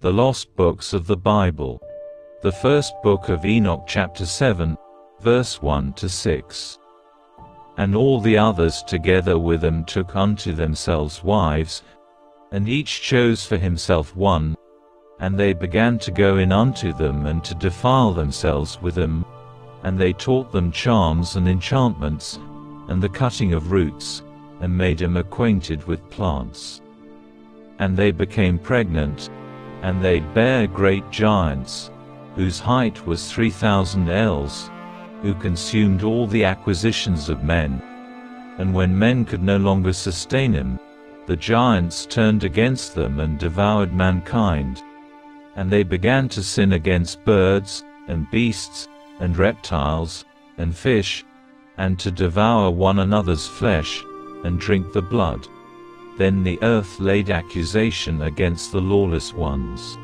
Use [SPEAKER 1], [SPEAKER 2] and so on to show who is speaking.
[SPEAKER 1] The Lost Books of the Bible. The first book of Enoch chapter 7, verse 1 to 6. And all the others together with them took unto themselves wives, and each chose for himself one, and they began to go in unto them and to defile themselves with them, and they taught them charms and enchantments, and the cutting of roots, and made them acquainted with plants. And they became pregnant, and they bare great giants, whose height was three thousand ells, who consumed all the acquisitions of men. And when men could no longer sustain him, the giants turned against them and devoured mankind. And they began to sin against birds, and beasts, and reptiles, and fish, and to devour one another's flesh, and drink the blood. Then the earth laid accusation against the lawless ones.